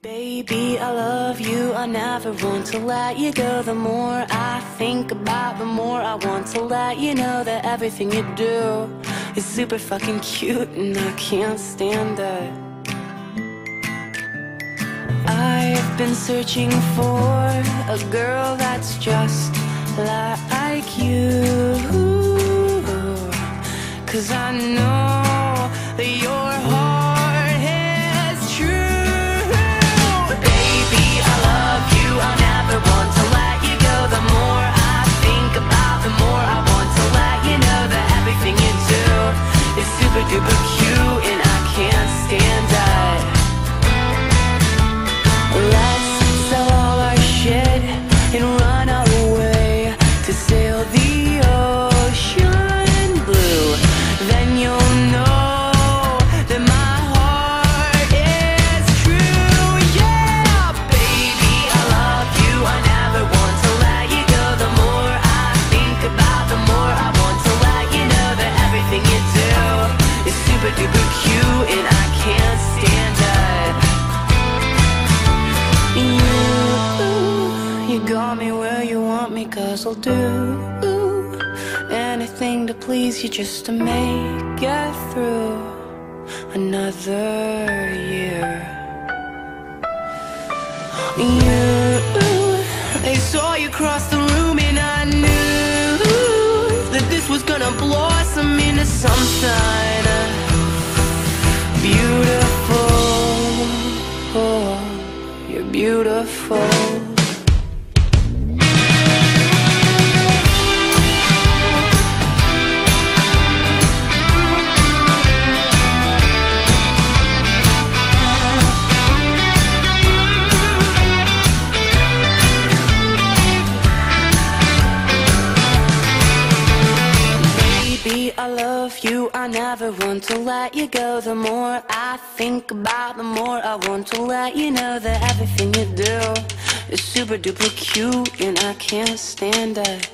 Baby, I love you. I never want to let you go. The more I think about, the more I want to let you know that everything you do is super fucking cute and I can't stand it. I've been searching for a girl that's just like you. Cause I know is super cause I'll do anything to please you just to make it through another year. You, they saw you cross the room, and I knew that this was gonna blossom into something beautiful. Oh, you're beautiful. I love you. I never want to let you go. The more I think about, the more I want to let you know that everything you do is super duper cute, and I can't stand it.